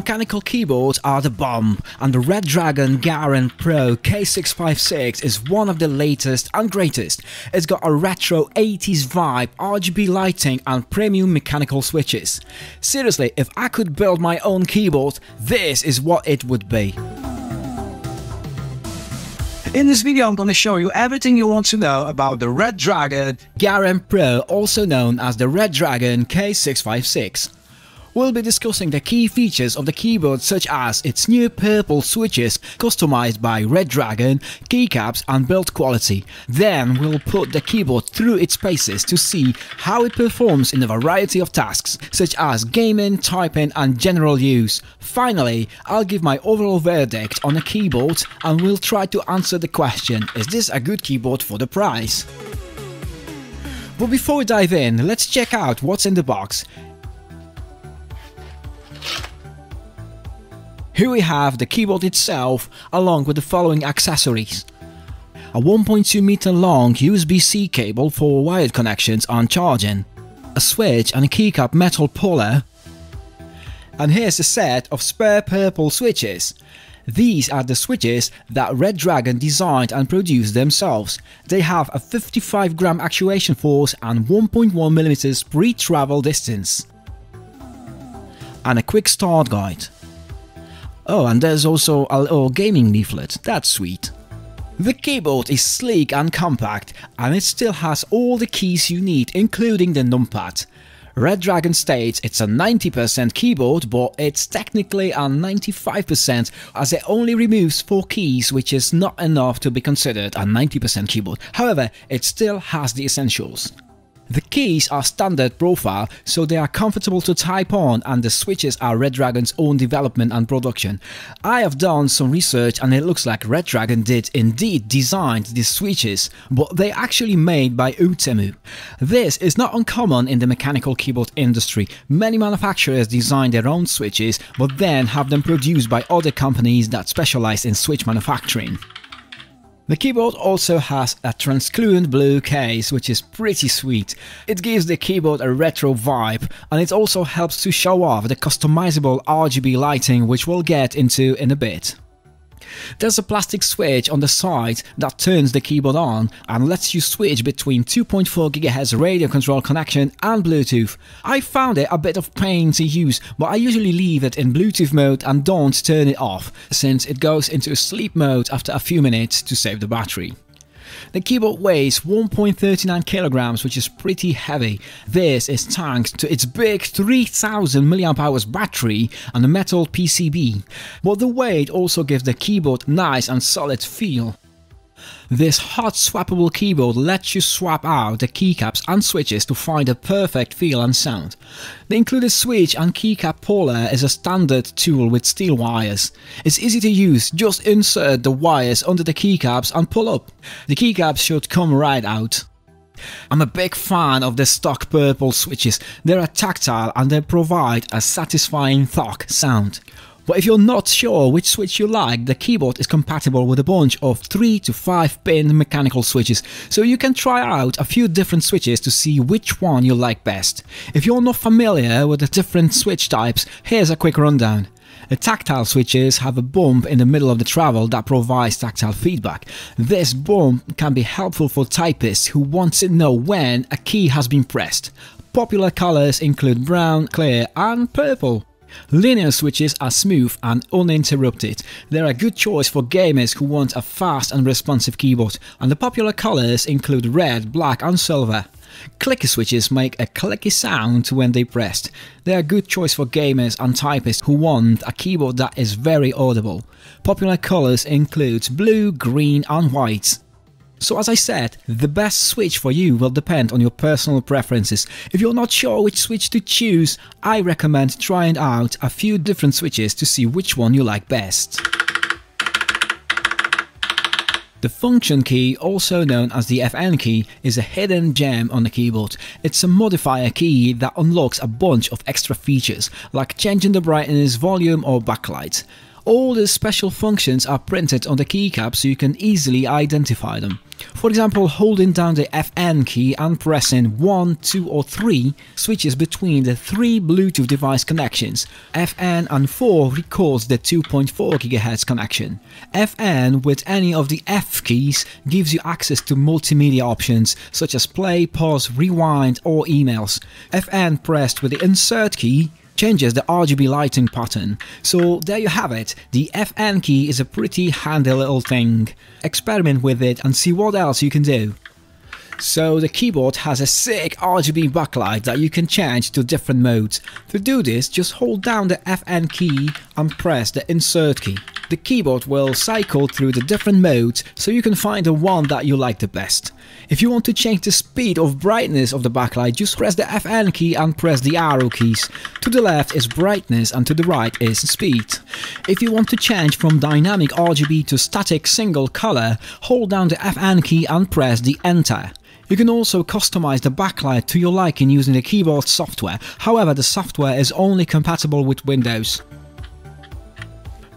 Mechanical keyboards are the bomb, and the Redragon Garen Pro K656 is one of the latest and greatest. It's got a retro 80s vibe, RGB lighting and premium mechanical switches. Seriously, if I could build my own keyboard, this is what it would be. In this video, I'm going to show you everything you want to know about the Redragon Garen Pro, also known as the Redragon K656. We'll be discussing the key features of the keyboard such as its new purple switches customized by Redragon, keycaps and build quality. Then we'll put the keyboard through its paces to see how it performs in a variety of tasks such as gaming, typing and general use. Finally, I'll give my overall verdict on the keyboard and we'll try to answer the question, is this a good keyboard for the price? But before we dive in, let's check out what's in the box. Here we have the keyboard itself along with the following accessories. A 1.2 meter long USB-C cable for wired connections and charging, a switch and a keycap metal puller, and here's a set of spare purple switches. These are the switches that Redragon designed and produced themselves. They have a 55 gram actuation force and 1.1 mm pre-travel distance. And a quick start guide. Oh, and there's also a little gaming leaflet, that's sweet. The keyboard is sleek and compact, and it still has all the keys you need, including the numpad. Redragon states it's a 90% keyboard, but it's technically a 95% as it only removes 4 keys, which is not enough to be considered a 90% keyboard. However, it still has the essentials. The keys are standard profile, so they are comfortable to type on and the switches are Redragon's own development and production. I have done some research and it looks like Redragon did indeed design these switches, but they are actually made by Outemu. This is not uncommon in the mechanical keyboard industry. Many manufacturers design their own switches, but then have them produced by other companies that specialize in switch manufacturing. The keyboard also has a translucent blue case, which is pretty sweet. It gives the keyboard a retro vibe, and it also helps to show off the customizable RGB lighting which we'll get into in a bit. There's a plastic switch on the side that turns the keyboard on and lets you switch between 2.4 GHz radio control connection and Bluetooth. I found it a bit of pain to use, but I usually leave it in Bluetooth mode and don't turn it off, since it goes into sleep mode after a few minutes to save the battery. The keyboard weighs 1.39 kilograms, which is pretty heavy. This is thanks to its big 3000 mAh battery and a metal PCB. But the weight also gives the keyboard nice and solid feel. This hot swappable keyboard lets you swap out the keycaps and switches to find a perfect feel and sound. The included switch and keycap puller is a standard tool with steel wires. It's easy to use, just insert the wires under the keycaps and pull up. The keycaps should come right out. I'm a big fan of the stock purple switches, they are tactile and they provide a satisfying thunk sound. But if you're not sure which switch you like, the keyboard is compatible with a bunch of 3 to 5 pin mechanical switches, so you can try out a few different switches to see which one you like best. If you're not familiar with the different switch types, here's a quick rundown. The tactile switches have a bump in the middle of the travel that provides tactile feedback. This bump can be helpful for typists who want to know when a key has been pressed. Popular colors include brown, clear and purple. Linear switches are smooth and uninterrupted. They're a good choice for gamers who want a fast and responsive keyboard, and the popular colors include red, black and silver. Clicky switches make a clicky sound when they pressed. They are a good choice for gamers and typists who want a keyboard that is very audible. Popular colors include blue, green and white. So as I said, the best switch for you will depend on your personal preferences. If you're not sure which switch to choose, I recommend trying out a few different switches to see which one you like best. The function key, also known as the FN key, is a hidden gem on the keyboard. It's a modifier key that unlocks a bunch of extra features, like changing the brightness, volume or backlight. All the special functions are printed on the keycap so you can easily identify them. For example, holding down the FN key and pressing 1, 2 or 3 switches between the three Bluetooth device connections. FN and 4 records the 2.4 GHz connection. FN with any of the F keys gives you access to multimedia options such as play, pause, rewind or emails. FN pressed with the insert key changes the RGB lighting pattern. So there you have it, the FN key is a pretty handy little thing. Experiment with it and see what else you can do. So the keyboard has a sick RGB backlight that you can change to different modes. To do this, just hold down the FN key and press the insert key. The keyboard will cycle through the different modes so you can find the one that you like the best. If you want to change the speed of brightness of the backlight, just press the FN key and press the arrow keys. To the left is brightness and to the right is speed. If you want to change from dynamic RGB to static single color, hold down the FN key and press the enter. You can also customize the backlight to your liking using the keyboard software, however the software is only compatible with Windows.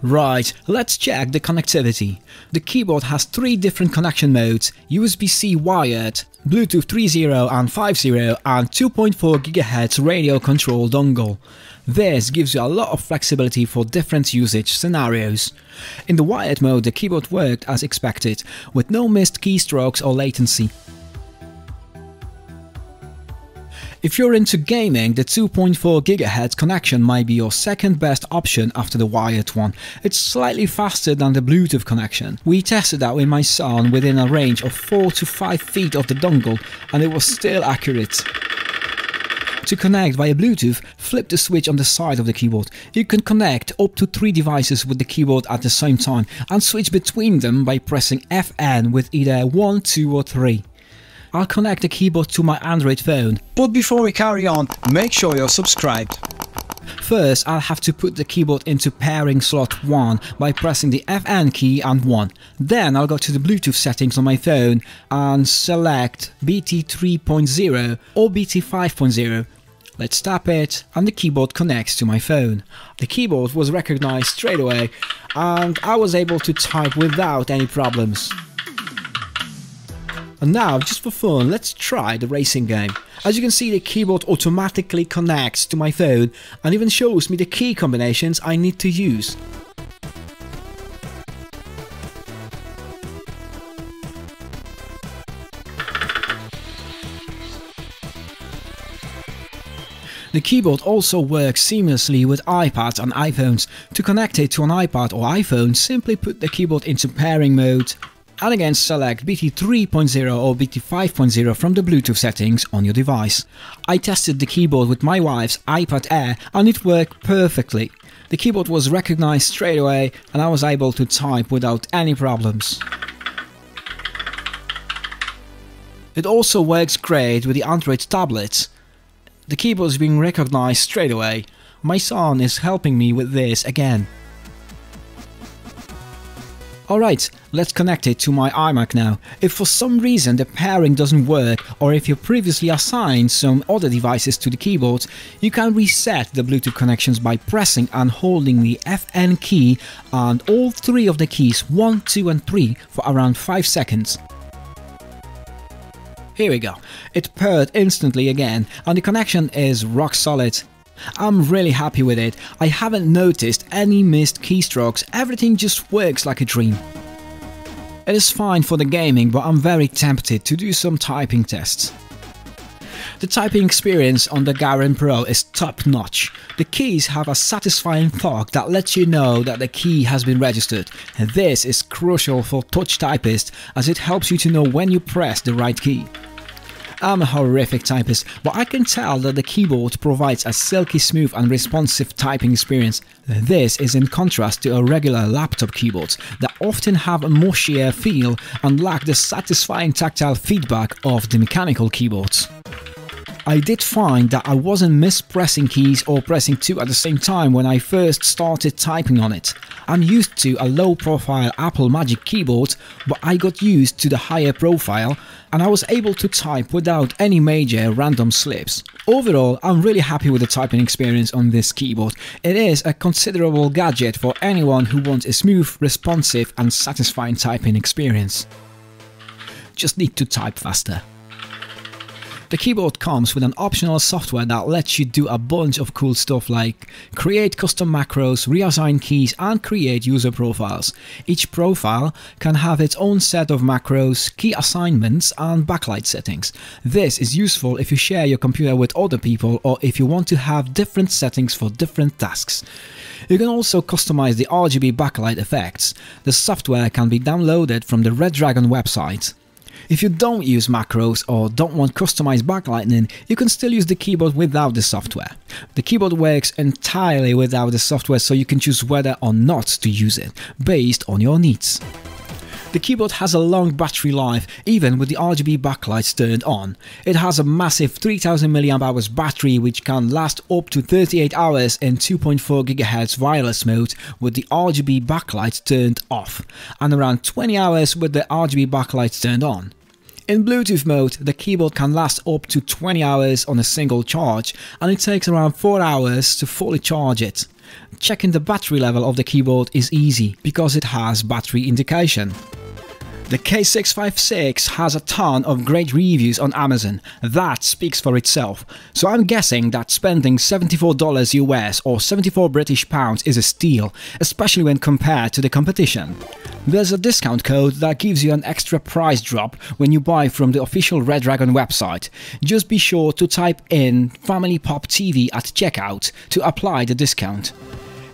Right, let's check the connectivity. The keyboard has three different connection modes, USB-C wired, Bluetooth 3.0 and 5.0 and 2.4 GHz radio control dongle. This gives you a lot of flexibility for different usage scenarios. In the wired mode the keyboard worked as expected, with no missed keystrokes or latency. If you're into gaming, the 2.4 GHz connection might be your second best option after the wired one. It's slightly faster than the Bluetooth connection. We tested that with my son within a range of 4 to 5 feet of the dongle and it was still accurate. To connect via Bluetooth, flip the switch on the side of the keyboard. You can connect up to 3 devices with the keyboard at the same time and switch between them by pressing FN with either 1, 2 or 3. I'll connect the keyboard to my Android phone. But before we carry on, make sure you're subscribed. First, I'll have to put the keyboard into pairing slot 1 by pressing the FN key and 1. Then I'll go to the Bluetooth settings on my phone and select BT 3.0 or BT 5.0. Let's tap it and the keyboard connects to my phone. The keyboard was recognized straight away and I was able to type without any problems. And now, just for fun, let's try the racing game. As you can see, the keyboard automatically connects to my phone and even shows me the key combinations I need to use. The keyboard also works seamlessly with iPads and iPhones. To connect it to an iPad or iPhone, simply put the keyboard into pairing mode and again select BT 3.0 or BT 5.0 from the Bluetooth settings on your device. I tested the keyboard with my wife's iPad Air and it worked perfectly. The keyboard was recognized straight away and I was able to type without any problems. It also works great with the Android tablets. The keyboard is being recognized straight away. My son is helping me with this again. Alright, let's connect it to my iMac now. If for some reason the pairing doesn't work or if you previously assigned some other devices to the keyboard, you can reset the Bluetooth connections by pressing and holding the FN key and all three of the keys 1, 2 and 3 for around 5 seconds. Here we go. It paired instantly again and the connection is rock solid. I'm really happy with it. I haven't noticed any missed keystrokes, everything just works like a dream. It is fine for the gaming, but I'm very tempted to do some typing tests. The typing experience on the Garen Pro is top notch. The keys have a satisfying thunk that lets you know that the key has been registered. This is crucial for touch typists as it helps you to know when you press the right key. I'm a horrific typist, but I can tell that the keyboard provides a silky smooth and responsive typing experience. This is in contrast to a regular laptop keyboards that often have a mushier feel and lack the satisfying tactile feedback of the mechanical keyboards. I did find that I wasn't mispressing keys or pressing two at the same time when I first started typing on it. I'm used to a low profile Apple Magic keyboard, but I got used to the higher profile and I was able to type without any major random slips. Overall, I'm really happy with the typing experience on this keyboard. It is a considerable gadget for anyone who wants a smooth, responsive and satisfying typing experience. Just need to type faster. The keyboard comes with an optional software that lets you do a bunch of cool stuff like create custom macros, reassign keys and create user profiles. Each profile can have its own set of macros, key assignments and backlight settings. This is useful if you share your computer with other people or if you want to have different settings for different tasks. You can also customize the RGB backlight effects. The software can be downloaded from the Redragon website. If you don't use macros or don't want customized backlighting, you can still use the keyboard without the software. The keyboard works entirely without the software so you can choose whether or not to use it, based on your needs. The keyboard has a long battery life, even with the RGB backlights turned on. It has a massive 3000 mAh battery which can last up to 38 hours in 2.4 GHz wireless mode with the RGB backlights turned off, and around 20 hours with the RGB backlights turned on. In Bluetooth mode, the keyboard can last up to 20 hours on a single charge, and it takes around 4 hours to fully charge it. Checking the battery level of the keyboard is easy because it has battery indication. The K656 has a ton of great reviews on Amazon, that speaks for itself, so I'm guessing that spending $74 US or 74 British pounds is a steal, especially when compared to the competition. There's a discount code that gives you an extra price drop when you buy from the official Redragon website. Just be sure to type in Family Pop TV at checkout to apply the discount.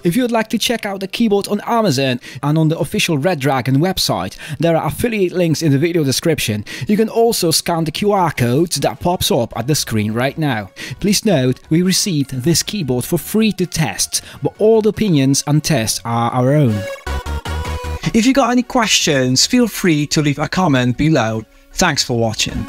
If you'd like to check out the keyboard on Amazon and on the official Redragon website, there are affiliate links in the video description. You can also scan the QR code that pops up at the screen right now. Please note, we received this keyboard for free to test, but all the opinions and tests are our own. If you got any questions, feel free to leave a comment below. Thanks for watching.